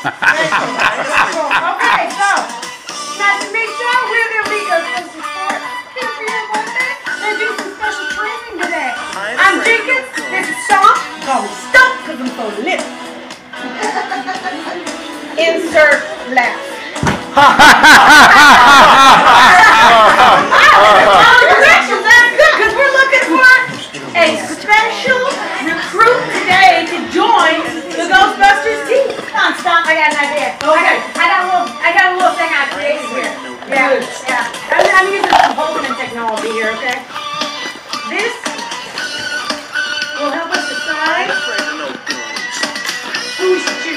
okay, so to we're do some special training today. I'm Jenkins, this is Sean. Stop because I'm so lit. Insert laugh. So,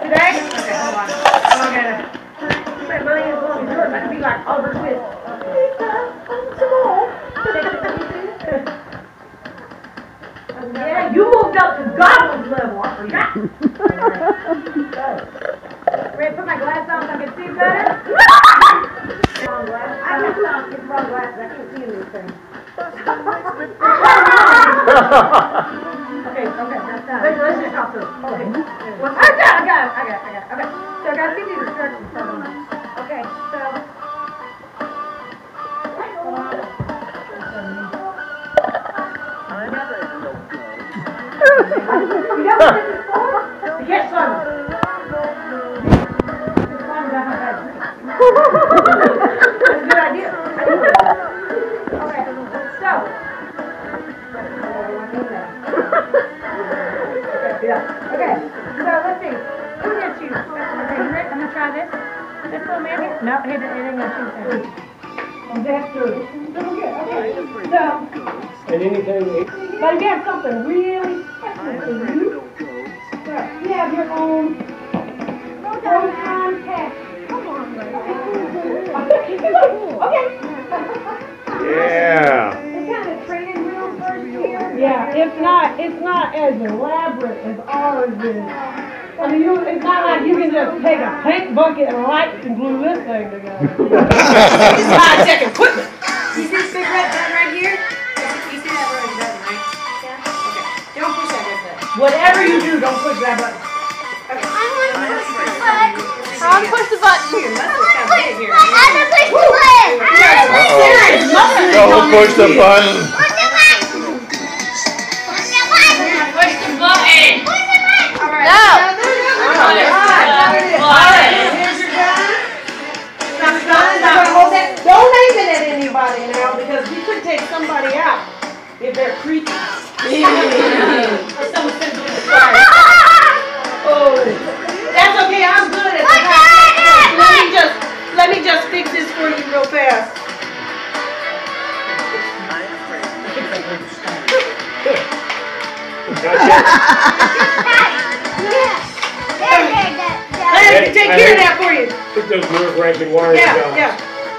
today, okay, hold on. I'm gonna, my money is going to hurt, but be like Oliver Twist. Yeah, you moved up to Goblin's level, I forgot. Ready to put my glass on so I can see better? Wrong glass. I got some, it's wrong glasses, I can't see anything. Okay, okay, that's done. Let's, let's just talk to him. Okay. Mm-hmm. What's, I got, it, I got, it, I got, it, I got, it. okay. So I gotta see these instructions from. Okay, so. You know what Okay, so. Yeah. Okay, so let's see. Ready? I'm gonna try this. This? No. That's good. Okay. So, And anything, but you something really special for you, so you have your own yeah. It's kind of training wheels first here. Yeah, it's not, it's not as elaborate as ours is. I mean, you, it's not like you can just take a paint bucket and lights and glue this thing together. It's high-tech equipment. You see this big red button right here? You see that red button, right? Yeah. Okay. Don't push that red button. Whatever you do, don't push that button. I'll push the button. Your muscles kind of big here. Serious muscle Don't push the button. Push the Take care of that for you. Put those nerve wracking wires Yeah, down. yeah.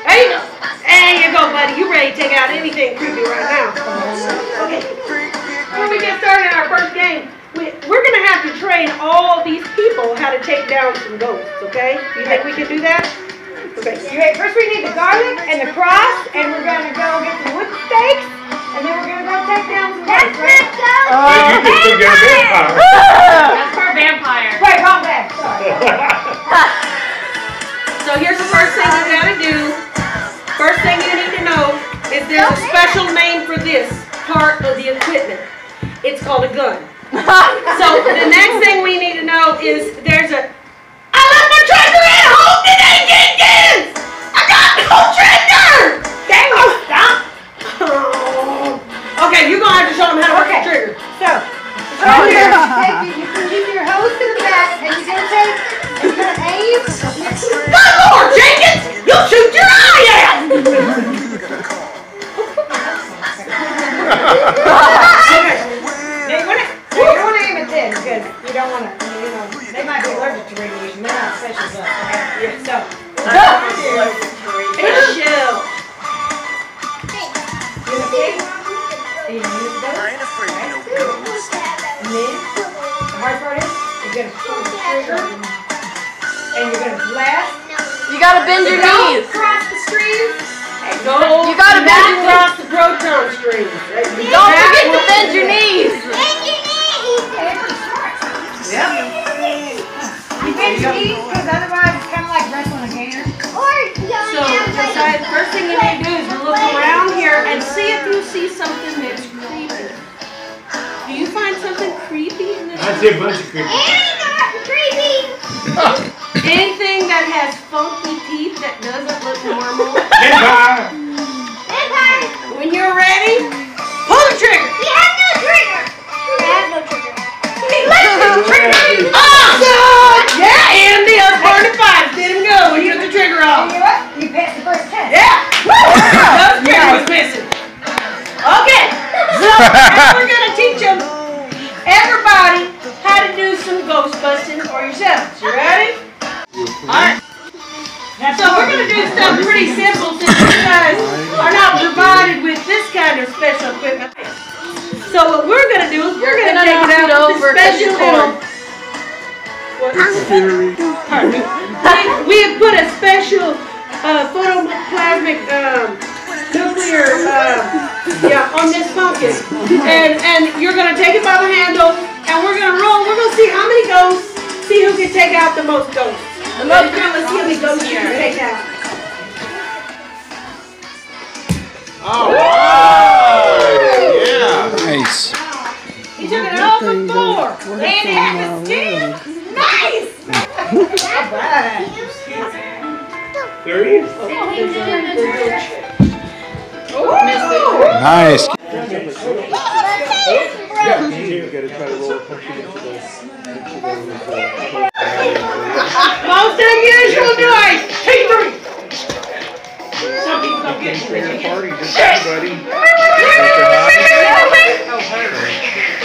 There you go. There you go, buddy. You ready to take out anything creepy right now. Okay. Before we get started in our first game, we, we're gonna have to train all these people how to take down some ghosts, okay? You think we can do that? Okay. You ready? First we need the garlic and the cross, and we're gonna go get some wood stakes, and then we're gonna go take down some ghosts, right? You can still get a vampire. That's for a vampire. Wait, wrong bag. So here's the first thing you gotta do. First thing you need to know is there's a special name for this part of the equipment. It's called a gun. Okay. Now you wanna, now you don't wanna aim at this, because you don't wanna, you know, they might be allergic to radiation, they're not special guns, okay? So, chill. you okay? So you use those, and then, the hard part is, you're gonna pull the trigger, and you're gonna blast. You gotta bend your Don't knees. cross the stream. Go. You gotta bend your cross the proton creepy in this? I see a bunch of creepy. Anything that has funky teeth that doesn't look normal? What? Pardon me. We, we have put a special uh, photoplasmic um, nuclear uh, yeah on this pumpkin, and and you're gonna take it by the handle, and we're gonna roll. We're gonna see how many ghosts. See who can take out the most ghosts. The most ghosts. Let's see how many ghosts you can take out. Oh, wow! Yeah! Nice. He took it all for four. And half a steal. Nice. Not bad. Three? Ooh. Nice. Most unusual noise. Take three. Some people don't get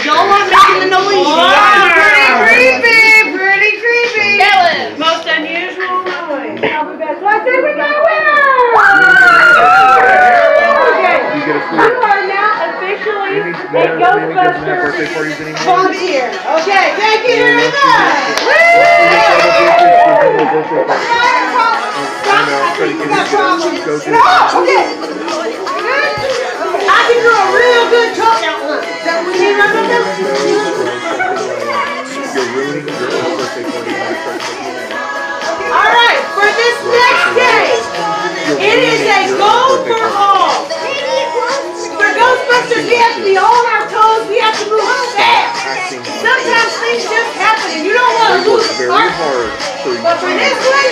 Y'all want making the noise? Officially a Ghostbuster volunteer. Okay. Thank you very much. I can do a real good talk out one. Is that we need right now? All right, for this next game, it is a goal for all. For Ghostbusters, we have to be on our toes. We have to move fast. Sometimes things just happen, and you don't want to lose a partner. But for this one,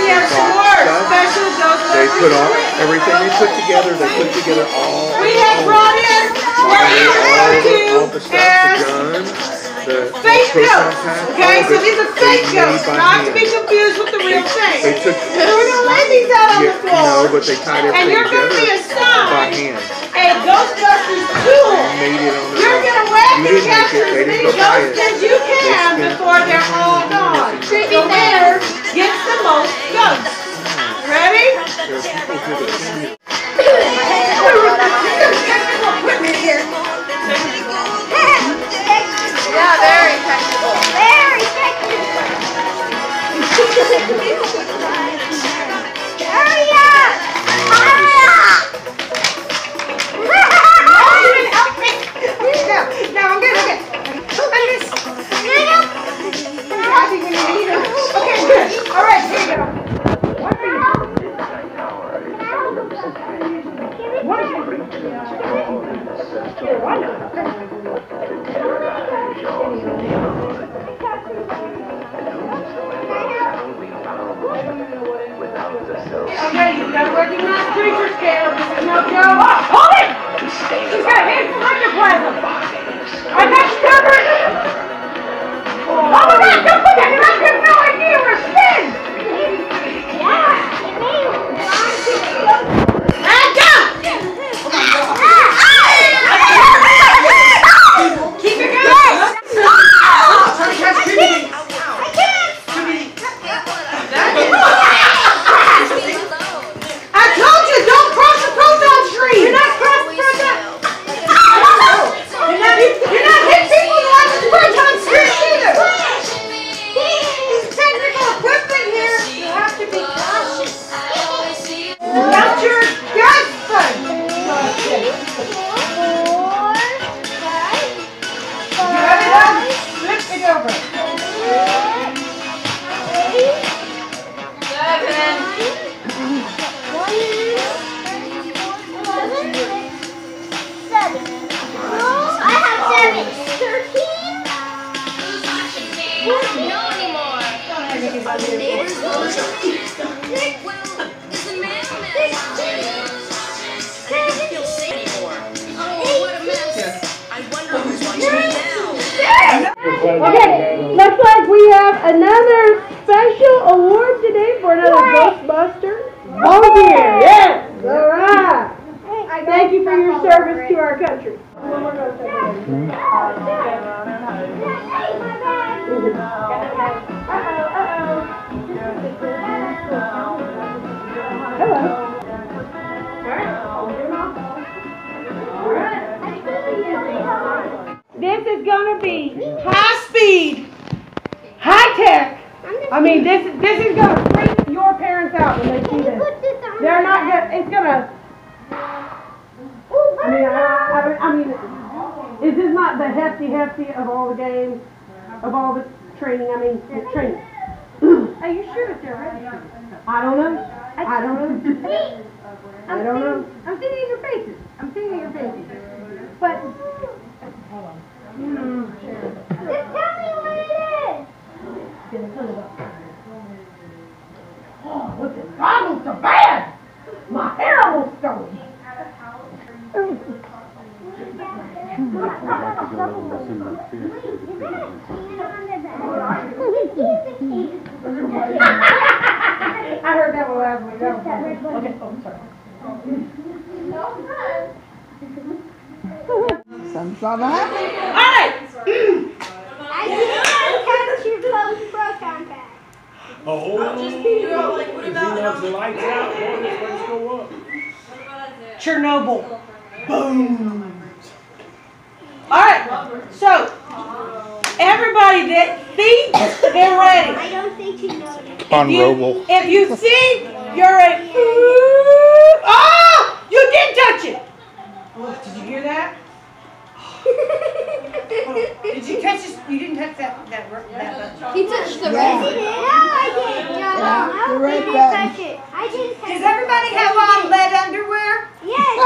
we have some more special Ghostbusters. They put all, equipment. everything they put together, they put together all. We have brought in what we refer all, to all the stuff, the guns, the fake ghosts. Okay, so these are fake they made ghosts, by not to be confused with the real thing. They took, So we're gonna lay these out on the floor, no, but they tied and you're gonna be assigned a Ghostbusters tool. Made it on You're gonna whack You and didn't make capture as many didn't go buy ghosts as you can before they're all gone. The winner gets the most ghosts. Ready? Yeah. Okay, looks like we have another special award today for another Ghostbuster. Volunteer. Oh, yes, all right. Thank you for your service to our country. Hmm? Hello. This is gonna be high speed, high tech. I mean, this this is gonna freak your parents out when they see this. They're not gonna. It's gonna. I mean, I, I, I mean, is this not the hefty hefty of all the games, of all the training? I mean, the training. Are you sure if they're ready? I don't know. I don't know. I don't know. I'm seeing in your faces. I'm seeing in your faces. But. Just tell me what it is. Oh, look at goggles so bad. My hair almost going. I heard that one last week. That was funny. Okay, oh, sorry. All right. I didn't catch your clothes pro contract. Oh, if he wants the lights out, boy, this place go up. Chernobyl. Boom. All right. So everybody that thinks they're ready. I don't think you know it. On If you- Roble. If you think you're a oh, you did touch it. Did you hear that? Did you touch this? You didn't touch that that that button. He touched the red. No, I didn't. No, no, I didn't touch it. I didn't touch Does everybody have on lead underwear? Yes.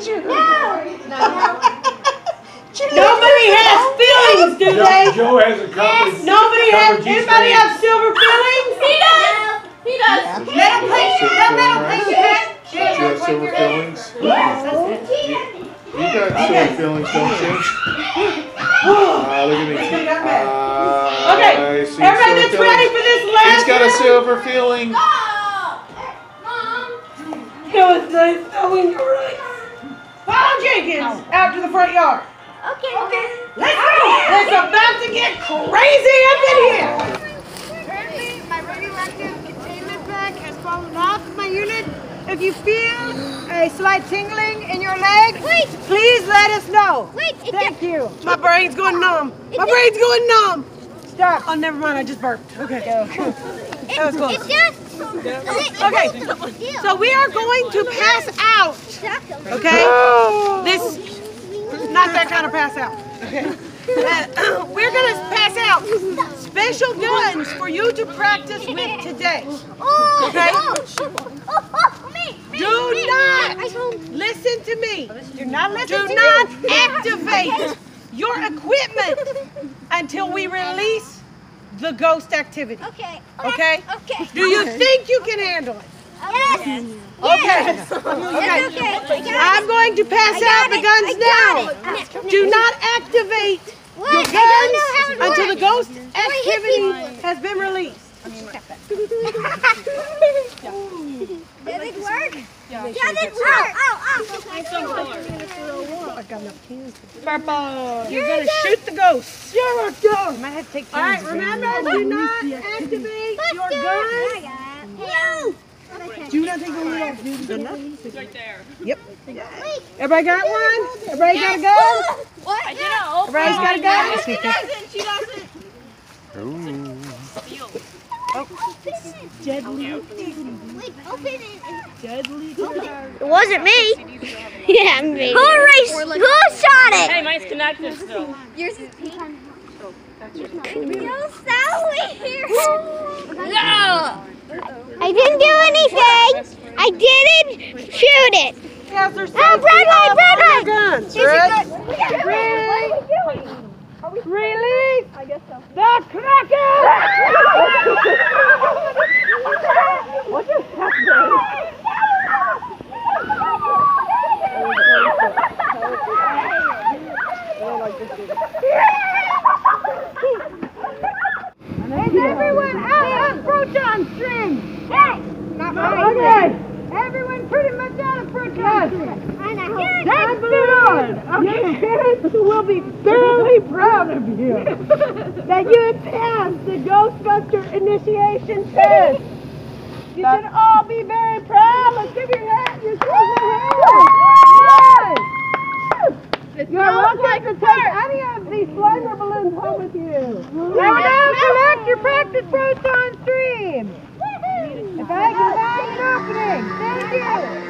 no. no. Nobody has feelings, do Joe, they? Joe has a copy. Nobody has. Anybody G-string. have silver fillings? He does. He does. Let him place your. Let let him place your head. Do you have silver fillings? You got silver fillings, don't you? Ah, look at me. Ah, Okay, everybody that's ready for this last He's got a silver filling. It was nice knowing you right. Follow Jenkins out to the front yard. Okay. Okay. Let's go. It's about to get crazy up in here. Apparently, my radioactive containment pack has fallen off of my unit. If you feel a slight tingling in your leg, Wait. please let us know. Wait. It Thank you. My brain's going numb. My brain's going numb. Stop. Oh, never mind. I just burped. Okay. That was close. It just. Okay. So we are going to pass out. Okay. This not that kind of pass out. Okay. Uh, we're gonna pass out special guns for you to practice with today. Okay. Do not listen to me. Do not Do not activate your equipment until we release the ghost activity. Okay. Okay? Okay. Do you think you can handle it? Yes. Okay. Yes. Okay. Okay. I'm going to pass out the guns now. Do not activate What? your I don't know how it guns until the ghost activity has been released. Does it work? Does it work? Ow, ow, oh, oh, oh. I got enough cans. Purple. You're gonna shoot the ghost. You're a ghost. I might have to take All right, remember, do not activate your guns. No. Do not take the lid off, dude. Good enough? Right there. Yep. Everybody got one? Everybody got a gun? Oh, what? I didn't open Everybody's got a gun? She doesn't. She doesn't. Wait, open it. Deadly It wasn't me. yeah, me. Who erased? Who shot it? Hey, mine's connected still. Yours is pink. You're so weird. No. I didn't do anything. I didn't shoot it. Yes, there's Oh, red light, red light. guns. Here's Red. a gun. What are? Release the Kraken! what just happened? you will be thoroughly proud of you that you have passed the Ghostbuster initiation test. You should all be very proud. Let's give your hand, your hand. You're welcome to take any of these flavor balloons home with you. Now now select your practice proton stream. If I can find an opening. Thank you.